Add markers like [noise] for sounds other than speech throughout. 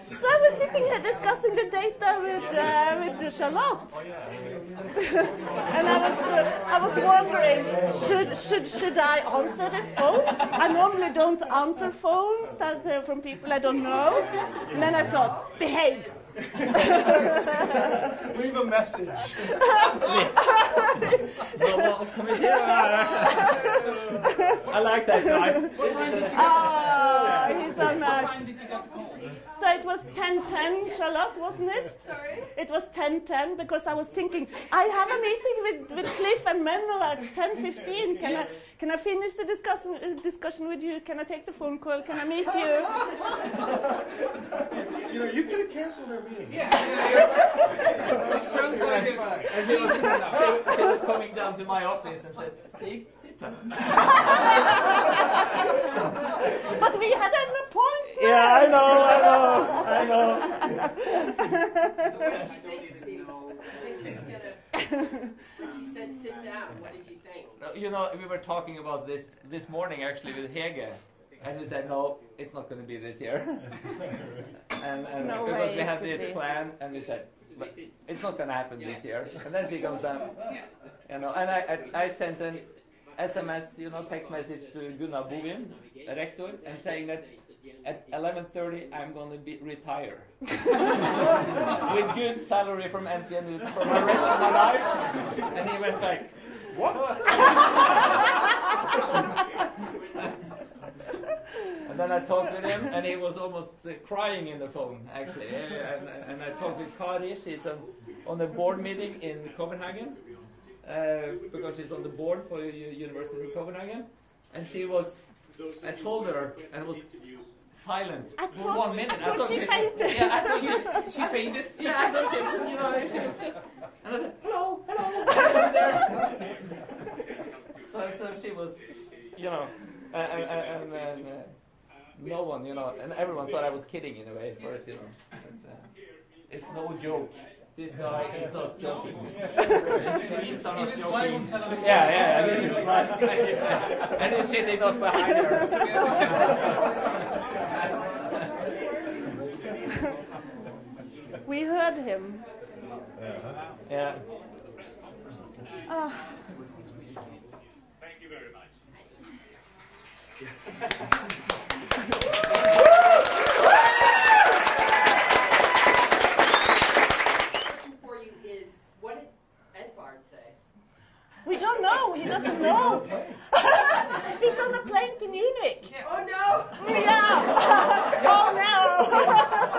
So I was sitting here discussing the data with uh, with Charlotte, Oh [laughs] and I was uh, I was wondering should should should I answer this phone? I normally don't answer phones that uh, from people I don't know. And then I thought, behave. [laughs] Leave a message. [laughs] Well, well, come here. I like that guy. [laughs] What time did you get Ah, he's so What time did you get the call? So it was 10:10, Charlotte, wasn't it? Sorry? It was 10:10 because I was thinking I have a meeting with, with Cliff and Menno at 10:15. Can I can I finish the discussion uh, discussion with you? Can I take the phone call? Can I meet you? You know, you could have canceled our meeting. Yeah, yeah, yeah. It sounds like it. And she was, she, she was coming down to my office and said, Stig, sit down. [laughs] But we had an appointment. Yeah, I know, I know, I know. So what did you think, Steve? I think she was gonna, when she said sit down, what did you think? You know, we were talking about this this morning actually with Hege, and we said no, it's not going to be this year. [laughs] and and No because way we it had could this be. plan, and we said, but it's not going to happen this year. And then she comes down, you know, and I I, I sent an SMS, you know, text message to Gunnar Bovim, rector, and saying that. At 11:30, I'm going to be retire [laughs] with good salary from NTNU for the rest of my life. And he went like, "What?" And then I talked with him, and he was almost uh, crying in the phone, actually. And, and I talked with Kari. She's on, on a board meeting in Copenhagen, uh, because she's on the board for the University of Copenhagen. And she was, I told her, and was silent I for thought- one minute. I thought she fainted. Yeah, I thought she, She fainted. yeah, I thought she, [laughs] you know, she was just, and I said, hello, hello. [laughs] so, so she was, you know, and, and, and, and uh, no one, you know, and everyone thought I was kidding in a way first, you know. But, uh, it's no joke. This guy is not joking. [laughs] Swedes are If not it's on joking. television. Yeah, yeah, this is live. And he's sitting up behind her. We heard him. yeah. Ah, Thank you very much. For you is, what did Edvard say? we don't know. He doesn't [laughs] know. [laughs] He's on the plane to Munich. Oh no! Yeah. [laughs] oh no.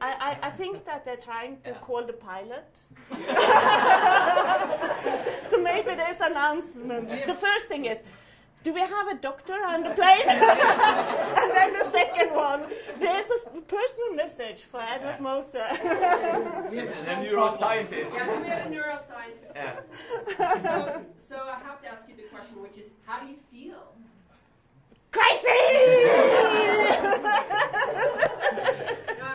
I, I, I- I think that they're trying to Yeah. call the pilot. [laughs] so maybe there's an announcement. The first thing is, do we have a doctor on the plane? [laughs] and then the second one, there's a personal message for Edvard Moser. [laughs] Yes, and a neuroscientist. Yeah, we had a neuroscientist. Yeah. So, so I have to ask you the question, which is, how do you feel? Crazy! No, I,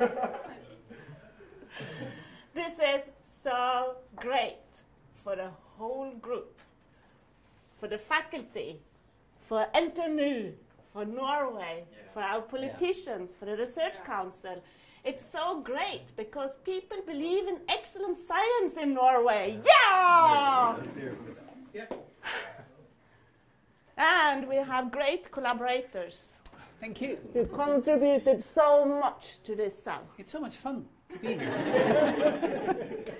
I, this is so great for the whole group, for the faculty, for NTNU, for Norway, for our politicians, for the Research Council. It's so great because people believe in excellent science in Norway. Yeah! [laughs] And we have great collaborators Thank you. who contributed so much to this cell. It's so much fun to be here. [laughs]